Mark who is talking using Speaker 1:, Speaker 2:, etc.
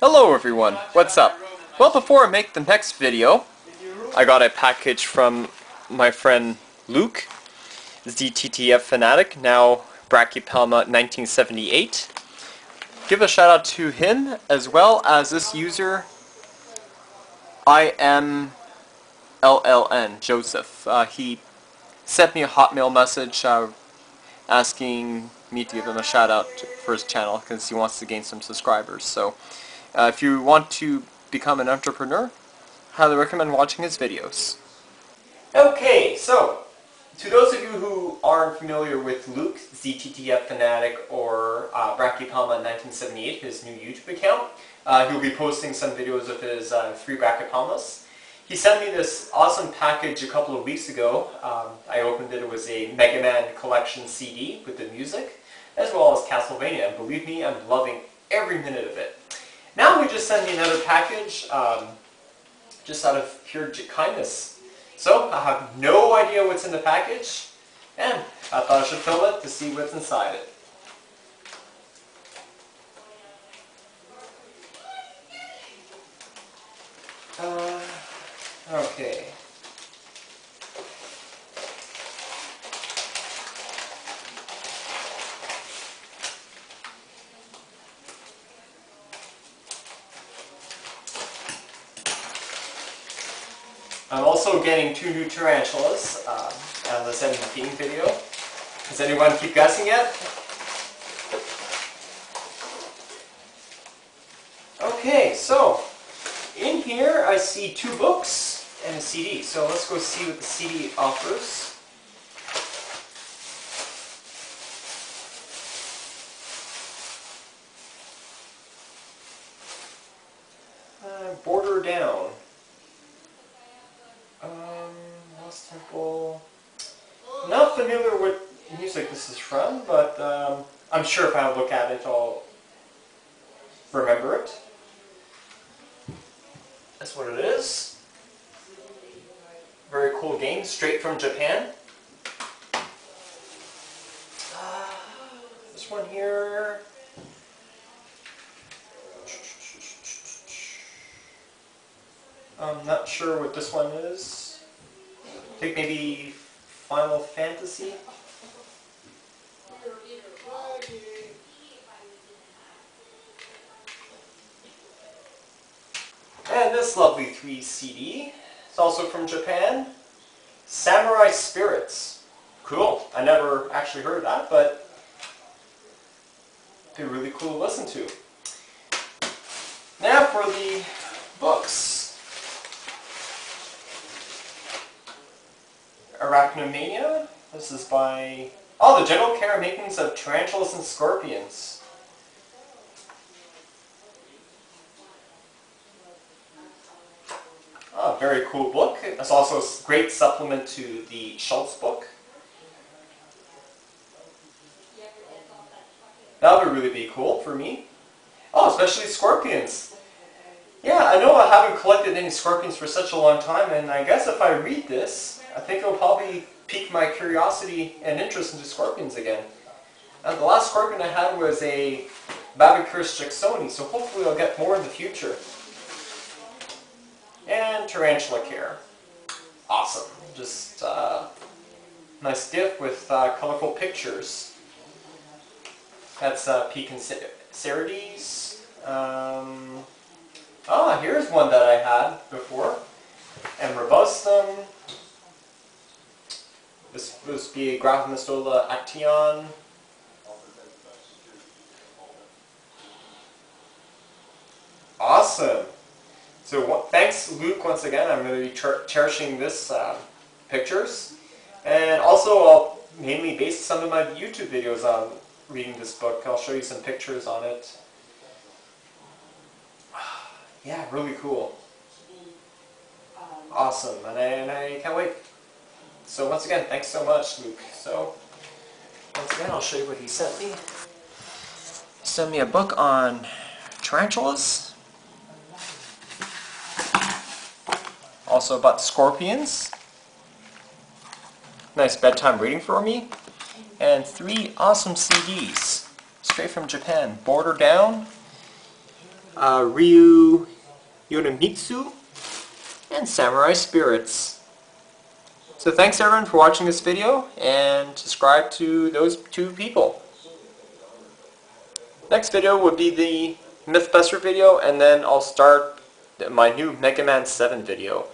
Speaker 1: Hello everyone, what's up? Well, before I make the next video, I got a package from my friend Luc, ZTTF Fanatic, now Brachypelma 1978. Give a shout out to him, as well as this user, IMLLN, Joseph. Uh, he sent me a hotmail message uh, asking me to give him a shout out for his channel because he wants to gain some subscribers. So uh, if you want to become an entrepreneur, highly recommend watching his videos. Okay, so to those of you who aren't familiar with Luc, ZTTF Fanatic, or uh, Brachypelma 1978, his new YouTube account, uh, he'll be posting some videos of his uh, three Brachypelmas. He sent me this awesome package a couple of weeks ago. Um, I opened it, it was a Mega Man collection CD with the music, as well as Castlevania, and believe me, I'm loving every minute of it. We just send me another package, um, just out of pure kindness. So, I have no idea what's in the package, and I thought I should film it to see what's inside it. Uh, okay. I'm also getting two new tarantulas, um, as I said in the feeding video. Does anyone keep guessing yet? Okay, so in here I see two books and a CD. So let's go see what the CD offers. Uh, border down. Lost Temple. Not familiar with music this is from, but um, I'm sure if I look at it, I'll remember it. That's what it is. Very cool game, straight from Japan. Uh, this one here. I'm not sure what this one is. I think maybe Final Fantasy. And this lovely 3 CD is also from Japan. Samurai Spirits. Cool. I never actually heard of that, but they're really cool to listen to. Now for the books. Arachnomania. This is by... Oh, the General Care and Maintenance of Tarantulas and Scorpions. Oh, very cool book. It's also a great supplement to the Schultz book. That would really be cool for me. Oh, especially scorpions. Yeah, I know I haven't collected any scorpions for such a long time, and I guess if I read this, I think it'll probably pique my curiosity and interest into scorpions again. Uh, the last scorpion I had was a Babycurus jacksoni, so hopefully I'll get more in the future. And tarantula care. Awesome. Just uh, nice gift with uh, colorful pictures. That's uh, Cerides. Um, ah, here's one that I had before. And Robustum. Must be Grammostola actaeon. Awesome. So thanks, Luc, once again. I'm going to be cher cherishing this uh, pictures. And also, I'll mainly base some of my YouTube videos on reading this book. I'll show you some pictures on it. yeah, really cool. Awesome, and I, and I can't wait. So once again, thanks so much, Luc. So, once again, I'll show you what he sent me. Sent me a book on tarantulas. Also about scorpions. Nice bedtime reading for me. And three awesome CDs. Straight from Japan. Border Down. uh, Ryu Yonemitsu, and Samurai Spirits. So thanks everyone for watching this video, and subscribe to those two people. Next video will be the Mythbuster video, and then I'll start my new Mega Man 7 video.